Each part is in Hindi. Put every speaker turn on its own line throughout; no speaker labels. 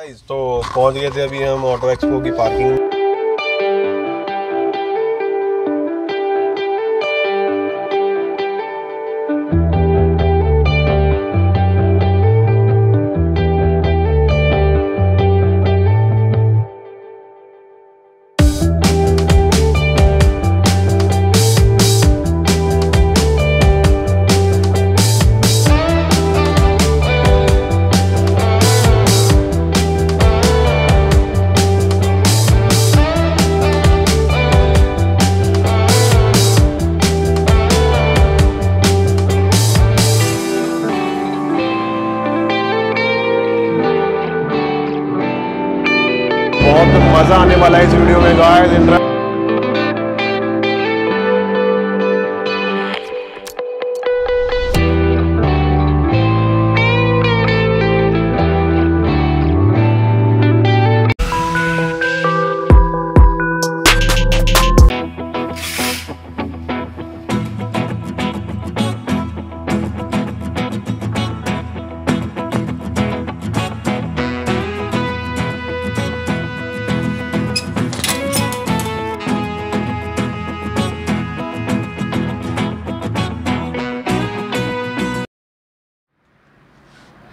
गाइस तो पहुँच गए थे अभी हम ऑटो एक्सपो की पार्किंग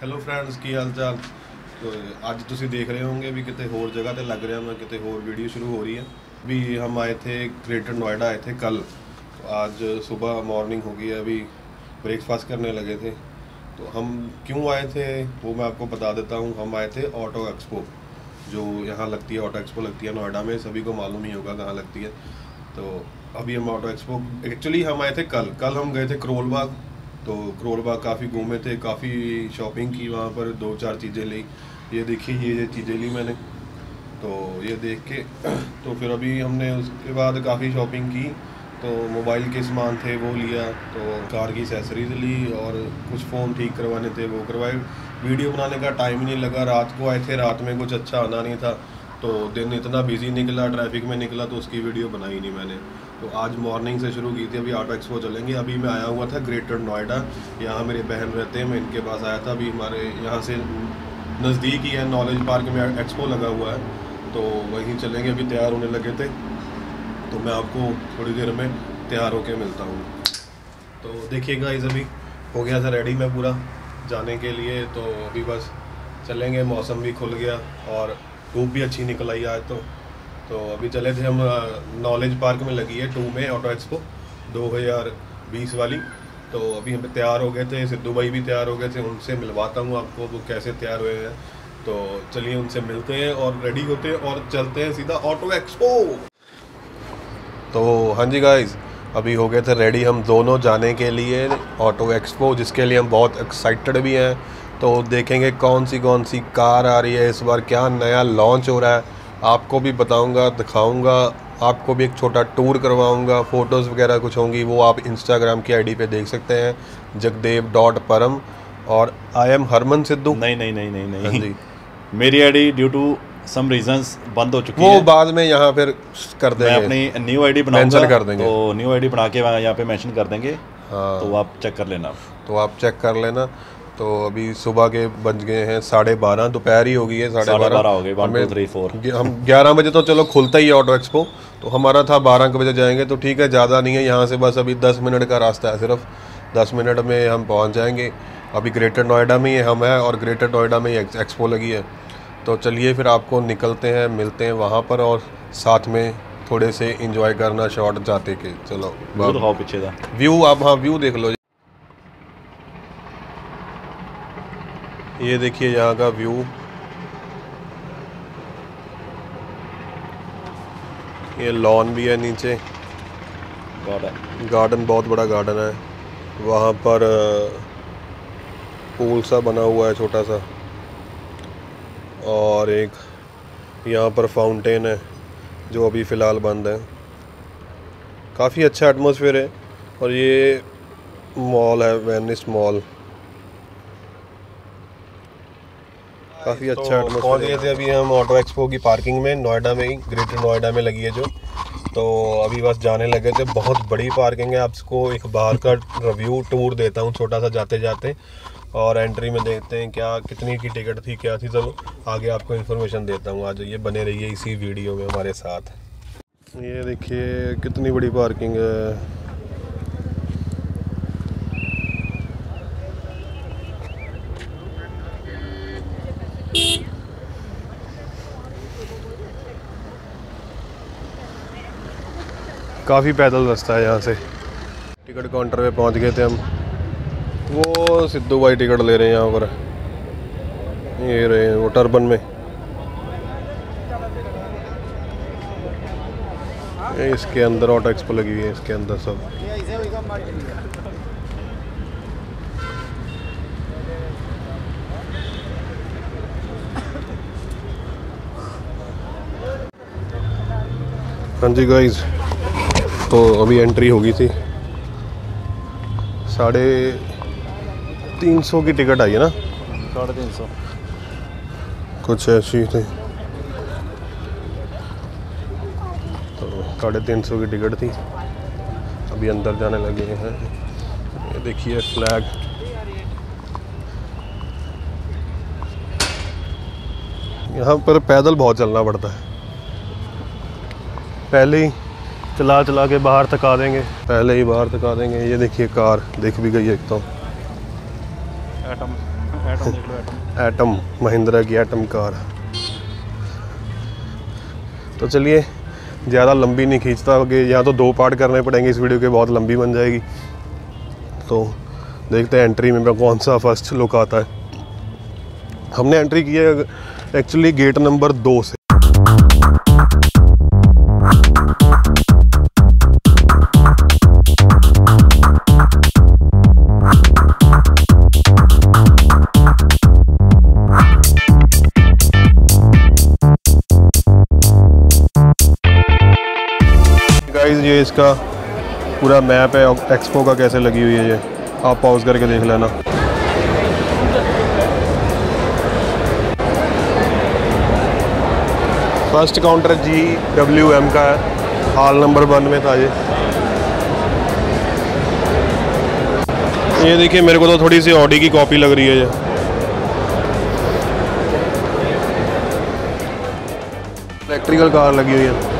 ਹੈਲੋ ਫਰੈਂਡਸ ਕੀ ਹਾਲ ਚਾਲ ਤੋ ਅੱਜ ਤੁਸੀਂ ਦੇਖ ਰਹੇ ਹੋਵੋਗੇ ਵੀ ਕਿਤੇ ਹੋਰ ਜਗ੍ਹਾ ਤੇ ਲੱਗ ਰਿਹਾ ਮੈਂ ਕਿਤੇ ਹੋਰ ਵੀਡੀਓ ਸ਼ੁਰੂ ਹੋ ਰਹੀ है भी हम आए थे ग्रेटर नोएडा आए थे कल तो आज सुबह मॉर्निंग हो गई है अभी ब्रेकफास्ट करने लगे थे तो हम क्यों आए थे वो मैं आपको बता देता हूँ हम आए थे ऑटो एक्सपो जो यहाँ लगती है ऑटो एक्सपो लगती है नोएडा में सभी को मालूम ही होगा कहाँ लगती है तो अभी हम ऑटो एक्सपो एक्चुअली हम आए थे कल कल हम गए थे करोल बाग तो करोल बाग काफ़ी घूमे थे, काफ़ी शॉपिंग की वहाँ पर दो चार चीज़ें ली। ये देखिए ये ये चीज़ें ली मैंने तो ये देख के। तो फिर अभी हमने उसके बाद काफ़ी शॉपिंग की तो मोबाइल के सामान थे, वो लिया तो कार की एसेसरीज ली और कुछ फ़ोन ठीक करवाने थे, वो करवाए। वीडियो बनाने का टाइम ही नहीं लगा, रात को आए थे, रात में कुछ अच्छा आना नहीं था तो दिन इतना बिज़ी निकला ट्रैफ़िक में निकला तो उसकी वीडियो बनाई नहीं मैंने। तो आज मॉर्निंग से शुरू की थी, अभी ऑटो एक्सपो चलेंगे। अभी मैं आया हुआ था ग्रेटर नोएडा यहाँ मेरे बहन रहते हैं, मैं इनके पास आया था। अभी हमारे यहाँ से नज़दीक ही है नॉलेज पार्क में एक्सपो लगा हुआ है तो वहीं चलेंगे। अभी तैयार होने लगे थे तो मैं आपको थोड़ी देर में तैयार होके मिलता हूँ। तो देखिएगा, इस अभी हो गया था रेडी मैं पूरा जाने के लिए तो अभी बस चलेंगे। मौसम भी खुल गया और धूप भी अच्छी निकल आई आज तो। तो अभी चले थे हम नॉलेज पार्क में लगी है टू में ऑटो एक्सपो 2020 वाली। तो अभी हम तैयार हो गए थे, सिद्धू भाई भी तैयार हो गए थे, उनसे मिलवाता हूँ आपको, वो कैसे तैयार हुए हैं। तो चलिए उनसे मिलते हैं और रेडी होते हैं और चलते हैं सीधा ऑटो एक्सपो। तो हाँ जी गाइज़ अभी हो गए थे रेडी हम दोनों जाने के लिए ऑटो एक्सपो, जिसके लिए हम बहुत एक्साइटेड भी हैं। तो देखेंगे कौन सी कौन सी कार आ रही है, इस बार क्या नया लॉन्च हो रहा है। आपको भी बताऊँगा दिखाऊँगा आपको भी एक छोटा टूर करवाऊँगा फ़ोटोज़ वगैरह कुछ होंगी वो आप इंस्टाग्राम की आईडी पे देख सकते हैं जगदेव डॉट परम और आई एम हरमन सिद्धू
नहीं नहीं नहीं नहीं
हाँ
नहीं
जी।
मेरी ID due to some reasons बंद हो चुकी
वो
है।
वो बाद में यहाँ फिर कर
मैं
देंगे।
अपनी न्यू आईडी बनाऊँगा
कर देंगे।
तो न्यू आईडी बना के यहाँ पे मेंशन कर देंगे
हाँ।
तो आप चेक कर लेना।
तो आप चेक कर लेना। तो अभी सुबह के बज गए हैं साढ़े बारह दोपहर ही हो गई है साढ़े
बारह। हो गए टू थ्री फोर
हम ग्यारह बजे तो चलो खुलता ही है ऑटो एक्सपो तो हमारा था बारह के बजे जाएँगे तो ठीक है ज़्यादा नहीं है यहाँ से बस अभी दस मिनट का रास्ता है सिर्फ़। दस मिनट में हम पहुँच जाएँगे। अभी ग्रेटर नोएडा में ही हम हैं और ग्रेटर नोएडा में ही एक्सपो लगी है। तो चलिए फिर आपको निकलते हैं मिलते हैं वहाँ पर और साथ में थोड़े से इंजॉय करना शॉर्ट जाते के। चलो
पीछे का
व्यू आप हाँ व्यू देख लो। ये देखिए यहाँ का व्यू। ये लॉन भी है नीचे।
गॉड
गार्डन बहुत बड़ा गार्डन है। वहाँ पर पूल सा बना हुआ है छोटा सा। और एक यहाँ पर फाउंटेन है जो अभी फ़िलहाल बंद है। काफ़ी अच्छा एटमॉस्फेयर है। और ये मॉल है वेनिस मॉल काफ़ी अच्छा
तो पहुँच गए थे अभी हम ऑटो एक्सपो की पार्किंग में नोएडा में ही ग्रेटर नोएडा में लगी है जो।
तो अभी बस जाने लगे थे। बहुत बड़ी पार्किंग है। आपको एक बाहर का रिव्यू टूर देता हूँ छोटा सा जाते जाते और एंट्री में देखते हैं क्या कितनी की टिकट थी क्या थी चलो आगे आपको इन्फॉर्मेशन देता हूँ। आज ये बने रहिए इसी वीडियो में हमारे साथ। ये देखिए कितनी बड़ी पार्किंग है। काफ़ी पैदल रास्ता है यहाँ से। टिकट काउंटर पे पहुँच गए थे हम। वो सिद्धू भाई टिकट ले रहे हैं यहाँ पर। ये रहे हैं वो टर्बन में। इसके अंदर ऑटो एक्सपो लगी हुई है, इसके अंदर सब। हाँ जी गाइज़ तो अभी एंट्री होगी थी। साढ़े तीन सौ की टिकट आई है ना?
साढ़े तीन सौ।
कुछ ऐसी थी। तो साढ़े तीन सौ की टिकट थी। अभी अंदर जाने लगे हैं। ये देखिए फ्लैग यहाँ पर पैदल बहुत चलना पड़ता है। पहले ही चला चला के बाहर थका देंगे। पहले ही बाहर थका देंगे। ये देखिए कार देख भी गई एक तो।
एटम एटम देख लो एटम
एटम महिंद्रा की एटम कार तो चलिए ज़्यादा लंबी नहीं खींचता कि या तो दो पार्ट करने पड़ेंगे इस वीडियो के बहुत लंबी बन जाएगी। तो देखते हैं एंट्री में कौन सा फ़र्स्ट लुक आता है। हमने एंट्री की है एक्चुअली गेट नंबर दो से। ये इसका पूरा मैप है एक्सपो का कैसे लगी हुई है ये? आप पॉज करके देख लेना। First counter G W M का है। हॉल नंबर वन में था ये। ये देखिए, मेरे को तो थोड़ी सी ऑडी की कॉपी लग रही है ये। इलेक्ट्रिकल कार लगी हुई है।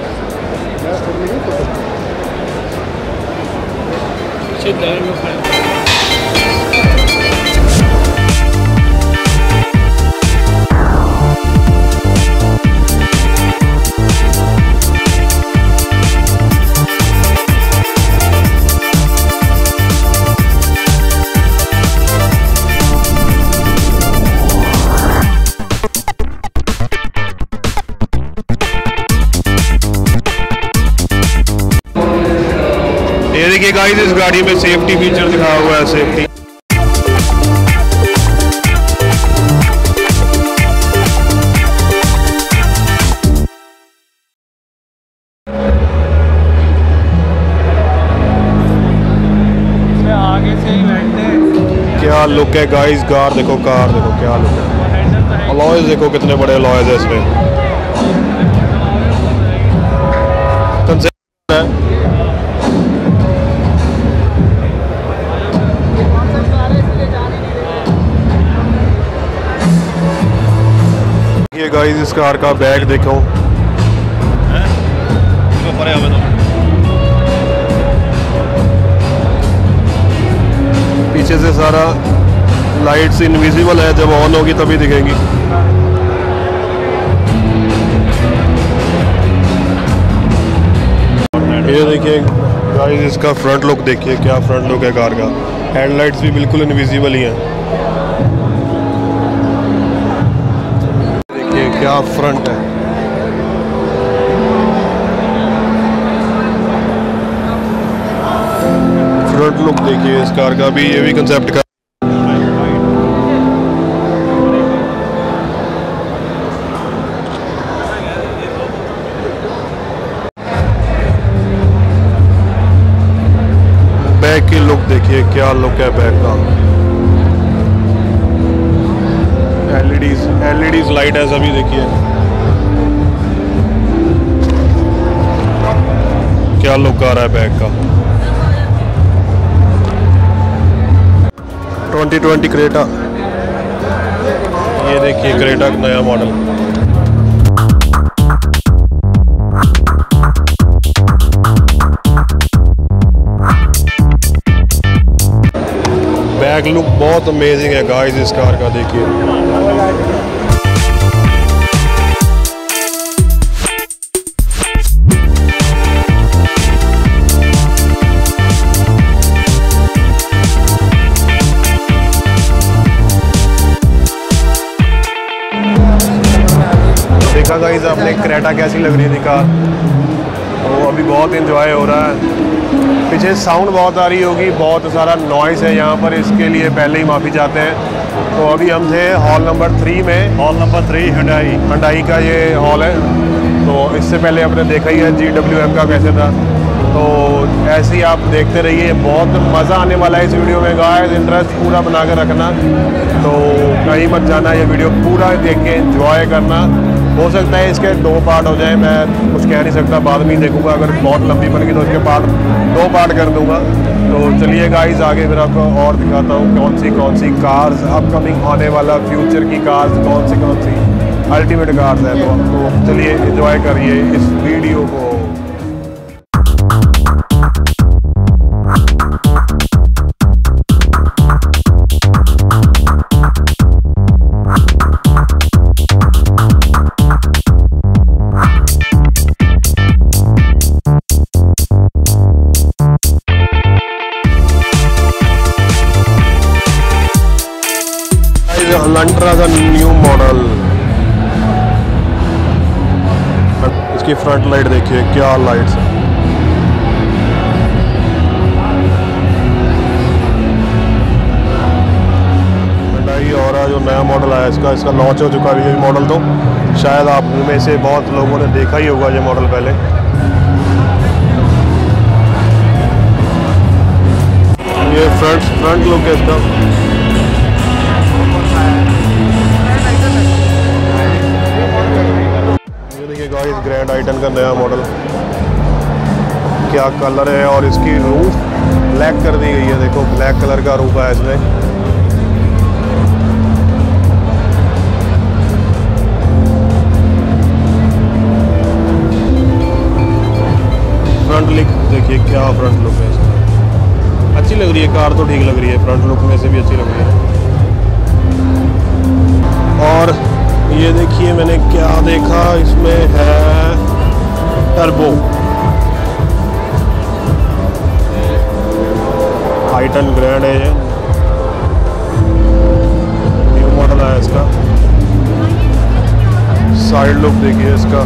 ちょっとやりますね देखिए गाइस इस गाड़ी में सेफ्टी फीचर दिखा हुआ है सेफ्टी
आगे से ही बैठते
क्या लुक है गाइस कार देखो कार देखो क्या लुक है।
हैंडल तो है।
अलॉयज देखो कितने बड़े अलॉयज है इसमें। ये गाइस इस कार का बैग देखो। पीछे से सारा लाइट्स इनविजिबल है जब ऑन होगी तभी दिखेंगी। ये देखिए गाइस इसका फ्रंट लुक देखिए क्या फ्रंट लुक है कार का। हेडलाइट्स भी बिल्कुल इनविजिबल ही हैं। क्या फ्रंट है। फ्रंट लुक देखिए, इस कार का भी ये भी कंसेप्ट का बैक की लुक देखिए, क्या लुक है बैक का। एलईडीज एलईडीज लाइट है सभी देखिए। क्या लुक आ रहा है बैग का? 2020 क्रेटा ये देखिए क्रेटा का नया मॉडल बैक लुक बहुत अमेजिंग है गाइस इस कार का देखिए। देखा गाइस आपने क्रेटा कैसी लग रही थी कार तो अभी बहुत इंजॉय हो रहा है। पीछे साउंड बहुत आ रही होगी बहुत सारा नॉइस है यहाँ पर इसके लिए पहले ही माफ़ी चाहते हैं। तो अभी हम थे हॉल नंबर थ्री में।
Hall number three Hyundai
Hyundai का ये हॉल है। तो इससे पहले आपने देखा ही है जी डब्ल्यू एम का कैसे था। तो ऐसे ही आप देखते रहिए बहुत मज़ा आने वाला है इस वीडियो में। गाइस इंटरेस्ट पूरा बना कर रखना। तो कहीं मत जाना ये वीडियो पूरा देख के इंजॉय करना। हो सकता है इसके दो पार्ट हो जाए, मैं कुछ कह नहीं सकता, बाद में देखूँगा, अगर बहुत लंबी बन गई तो इसके पार्ट दो पार्ट कर दूँगा। तो चलिए गाइस आगे फिर आपको और दिखाता हूँ कौन सी कौन सी कार्स अपकमिंग आने वाला फ्यूचर की कार्स कौन सी कौन सी अल्टीमेट कार्स है। तो तो चलिए इंजॉय करिए इस वीडियो को। फ्रंट लाइट देखिए, क्या लाइट्स है। और जो नया मॉडल आया, इसका इसका लॉन्च हो चुका है ये मॉडल तो। शायद आप में से बहुत लोगों ने देखा ही होगा ये मॉडल पहले। ये फ्रंट फ्रंट लुक है इसका। ग्रैंड आइटन का नया मॉडल क्या कलर है और इसकी रूफ ब्लैक कर दी गई है। देखो ब्लैक कलर का रूफ है इसमें। फ्रंट लुक देखिए, क्या फ्रंट लुक है इसका अच्छी लग रही है, कार तो ठीक लग रही है। फ्रंट लुक में से भी अच्छी लग रही है। और ये देखिए, मैंने क्या देखा? इसमें है टर्बो आइटन ग्रैंड है ये न्यू मॉडल आया इसका। साइड लुक देखिए इसका।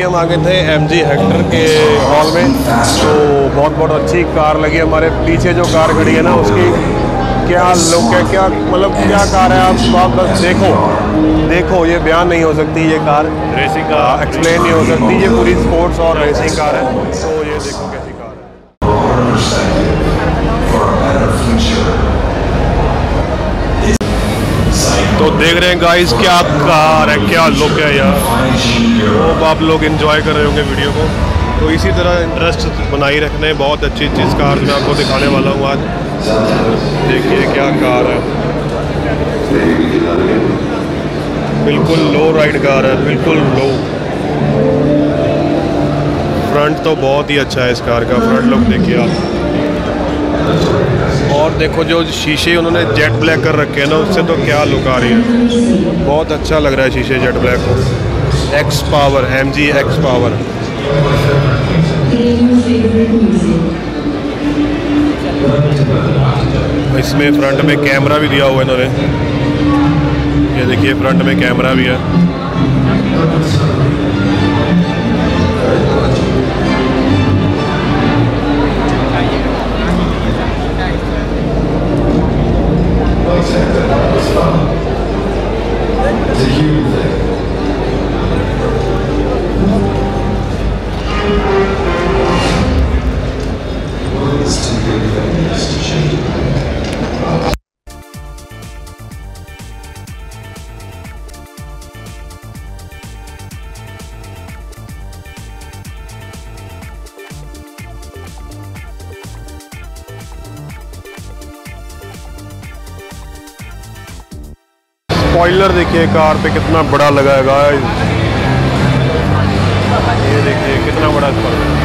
अभी हम आ गए थे एम जी हेक्टर के हॉल में। तो बहुत बहुत अच्छी कार लगी हमारे। पीछे जो कार खड़ी है ना उसकी क्या लुक है क्या मतलब क्या कार है आप? आप बस देखो। देखो ये बयान नहीं हो सकती ये कार।
रेसिंग का
एक्सप्लेन नहीं हो सकती ये पूरी स्पोर्ट्स और रेसिंग कार है। तो ये देखो कैसी कार है। तो देख रहे हैं गाइस क्या कार है, क्या लुक है यार। तो आप लोग एंजॉय कर रहे होंगे वीडियो को। तो इसी तरह इंटरेस्ट बनाए रखने बहुत अच्छी चीज़ कार मैं आपको दिखाने वाला हूँ आज। देखिए क्या कार है। बिल्कुल लो राइड कार है, बिल्कुल लो फ्रंट तो बहुत ही अच्छा है इस कार का फ्रंट लुक देखिए आप। और देखो जो शीशे उन्होंने जेट ब्लैक कर रखे हैं ना, उससे तो क्या लुक आ रही है? बहुत अच्छा लग रहा है शीशे जेट ब्लैक को। X power M G X power इसमें फ्रंट में कैमरा भी दिया हुआ है इन्होंने। ये देखिए फ्रंट में कैमरा भी है। स्पॉइलर देखिए कार पे कितना बड़ा लगाएगा। ये देखिए कितना बड़ा स्पॉइलर